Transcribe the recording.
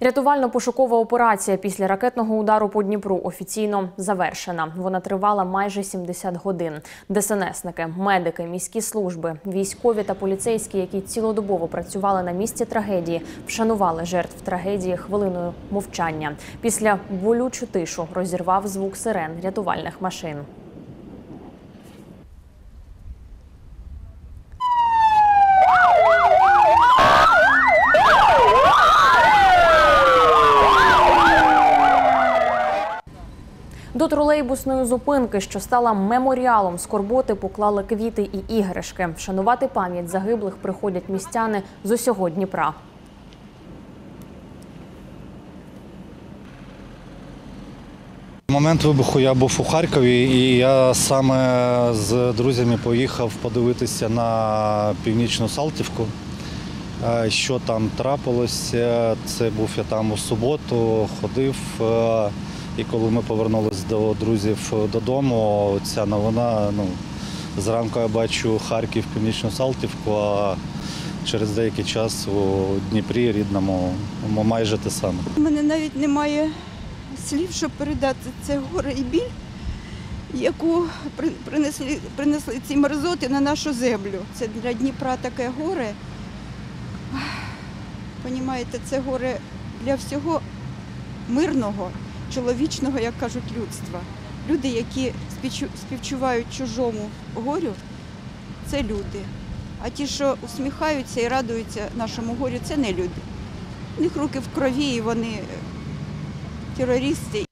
Рятувально-пошукова операція після ракетного удару по Дніпру офіційно завершена. Вона тривала майже 70 годин. ДСНСники, медики, міські служби, військові та поліцейські, які цілодобово працювали на місці трагедії, вшанували жертв трагедії хвилиною мовчання. Після болючу тишу розірвав звук сирен рятувальних машин. До тролейбусної зупинки, що стала меморіалом скорботи, поклали квіти і іграшки. Вшанувати пам'ять загиблих приходять містяни з усього Дніпра. В момент вибуху я був у Харкові, і я саме з друзями поїхав подивитися на північну Салтівку. е, Що там трапилося? Це був я там у суботу, ходив. І коли ми повернулися до друзів додому, ця новина, ну, зранку я бачу Харків, північну Салтівку, а через деякий час у Дніпрі рідному майже те саме. У мене навіть немає слів, щоб передати це горе і біль, яку принесли, принесли ці мерзоти на нашу землю. Це для Дніпра таке горе. Понімаєте, це горе для всього мирного, чоловічного, як кажуть, людства. Люди, які співчувають чужому горю, це люди. А ті, що усміхаються і радуються нашому горю, це не люди. У них руки в крові, і вони терористи.